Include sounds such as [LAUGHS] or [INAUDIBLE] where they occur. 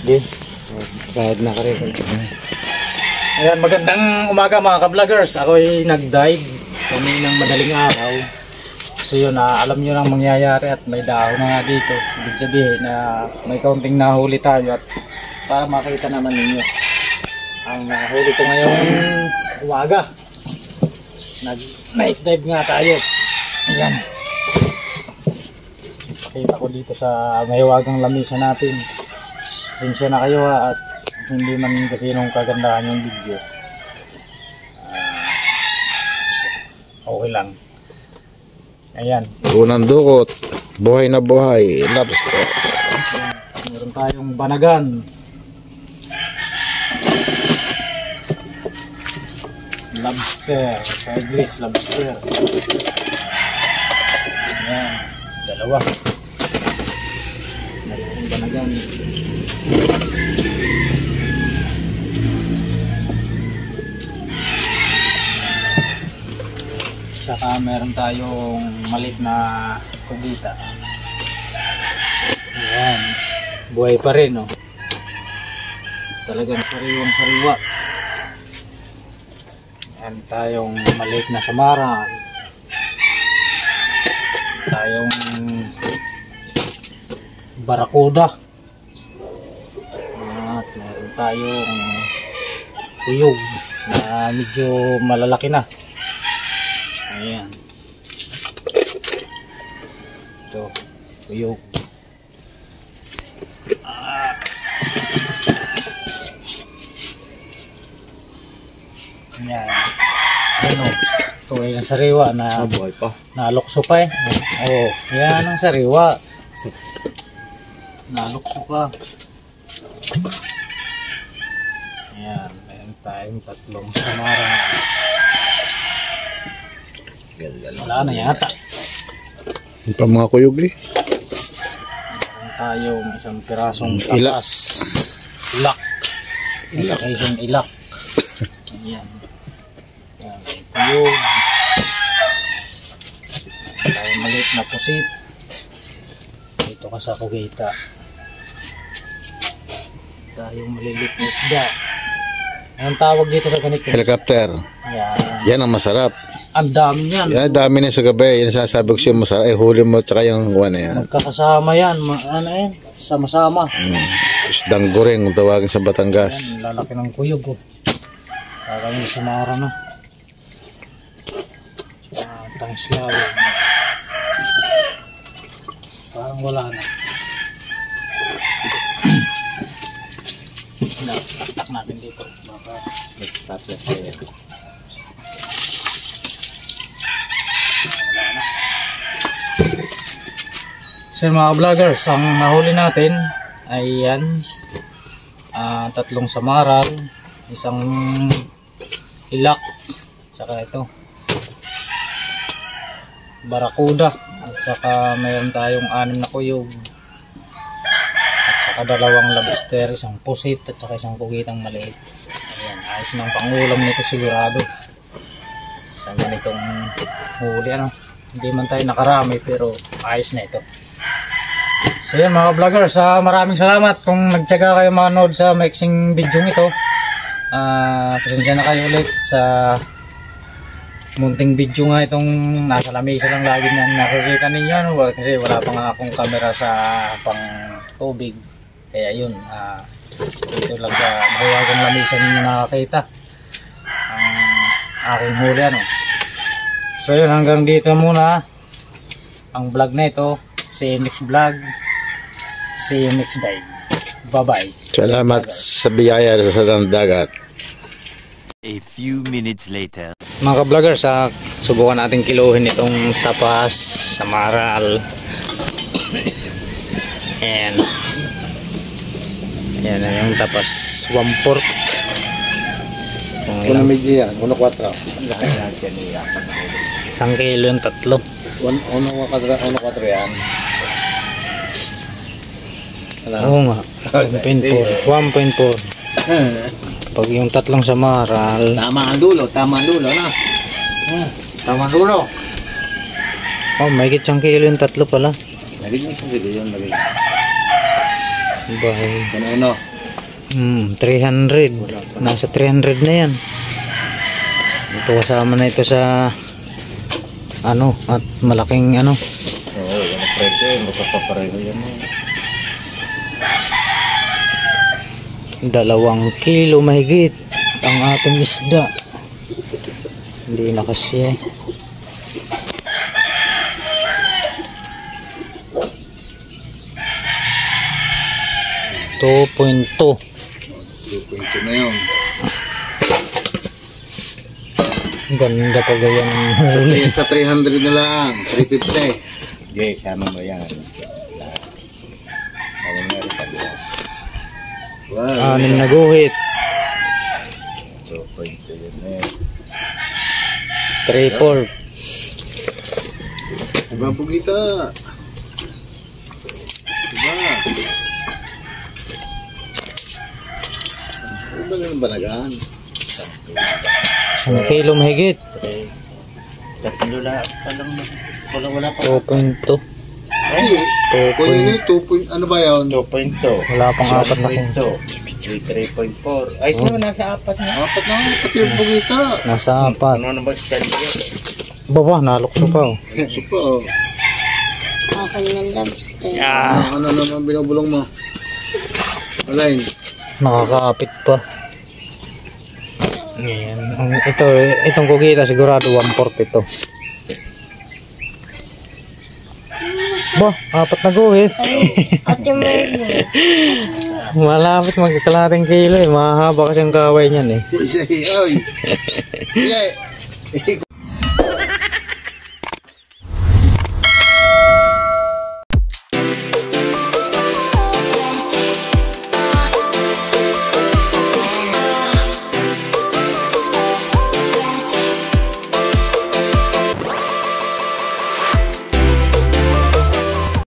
Di. Kahit nakarecord. Ayan, magandang umaga mga ka-vloggers. Ako'y nag-dive kami ng madaling araw. So yun, ah, alam nyo lang mangyayari at may dahon na nga dito. Ibig sabihin na may kaunting nahuli tayo at para makita naman ninyo. Ang nahuli ko ngayong umaga. Nag-night dive nga tayo. Ayan. Pakita ko dito sa mahiwagang lamisa natin. Pasensya na kayo ha, at hindi man kasi nung kagandahan yung video. Ah, okay lang. Ayan. Unang dukot. Buhay na buhay. Lobster. Meron tayong banagan. Lobster. Sa English, lobster. Ayan. Dalawa. Banagan. Saka meron tayong malit na kugita. Ayan. Buhay pa rin, no? Talagang sariwang sariwa. Ayan tayong maliit na samara. Tayong barakuda. Tayong kuyog na medyo malalaki na. Ayan. Ito, kuyog. Ayan. Ano? Ito ay ang sariwa na buhay pa. nalukso pa eh. Oo. Yan ang sariwa. [LAUGHS] Nalukso pa. Ayan. Meron tayong tatlong samara. Wala na yata. Yung pa mga kuyog eh. Meron tayong isang pirasong Ilak. Ilak. Ilak. Isang ilak. [LAUGHS] Ayan. Ayan. Tuyog. Tayo maliit na pusit. Dito ka sa kugita. Tayong maliliit na isda. Anong tawag dito sa ganito? Helicopter. Ayan. Yan ang masarap. Ang dami yan. Yan, dami na sa gabi. Yan sasabi ko siya masarap. Eh, huli mo tsaka yung kuha na yan. Magkakasama yan. Ma- ano yan? Sama-sama. Mm. Isdang goreng kung tawagin sa Batangas. Yan, lalaki ng kuyog oh. Kakaroon sa mara na. Ah, tangslaw. Parang wala na. [CLEARS THROAT] na, taktak natin dito. Baka nagtatlas tayo. Wala na. So mga vloggers, ang nahuli natin ay yan. Ah, tatlong samaral, isang ilak, saka ito. Barakuda, at saka mayroon tayong anim na kuyog. At saka dalawang lobster, isang pusit, at saka isang kugitang maliit. Ayan, ayos ng pangulam nito sigurado. Sa ganitong huli, ano. Hindi man tayo nakarami, pero ayos na ito. So yun mga vloggers, ah, maraming salamat kung nagtyaga kayo manood sa mixing video ito. Ah, pasensya na kayo ulit sa munting video nga itong nasa lamesa lang lagi na nakikita ninyo ano, kasi wala pa nga akong camera sa pang tubig. Kaya yun, ah, dito lang sa mahiwagang lamesa ninyo nakakita ang aking huli ano. So yun, hanggang dito muna ang vlog na ito. See you next vlog. See you next day. Bye-bye. Salamat sa biyaya sa dagat. A few minutes later. Mga ka-vloggers, ah, subukan natin kiluhin itong tapas sa maral. And Ayan na yung tapas. One fourth. Kung Una medyo yan. Una kwatro. isang kilo yung tatlo. Una kwatro, una kwatro yan. Oo nga. [LAUGHS] 1.4. 1.4. [LAUGHS] Pag yung tatlong sa maral, Tama ang dulo, tama ang dulo na. Tama ang dulo. oh, may kitsang kilo yung tatlo pala. Narinig sa video yung narinig. Bahay. Kanino? Hmm, 300. Nasa 300 na yan. Ito kasama na ito sa ano, at malaking ano. Oo, oh, yan ang presyo. Magpapapareho yan. Dalawang kilo mahigit ang ating isda. Hindi na kasi eh. 2.2 2.2 na yun. Ganda pa gaya ng huli. Sa 300 na lang 350 Jay sama mo yan. Sama ano mo rin kabila wow. Anong naguhit 2.2 yun eh 3.4 Ibang pugita. Diba? Ano ba yung banagaan? Isang kilo mahigit. Tatlo na pa lang. Wala, wala pa. Two point two. Ay, Two Kuya point, ni 2 point, ano ba yun? 2.2. wala pang apat na kilo. 3.4. Ay, sino nasa apat na? Apat na, pati yung Pugita. Nasa apat. Ano naman stand yun? Baba, nalukso pa oh. Gusto pa, oh. Akin ng lobster. Ah. Ano naman binubulong mo? Alain. Nakakapit pa. Ngayon, ang ito, itong kugita sigurado 140 ito. Ba, apat na guhit. Ate mo yun. Malapit magkakalating kilo eh. Mahaba kasi ang kaway niyan eh. Oy. [LAUGHS]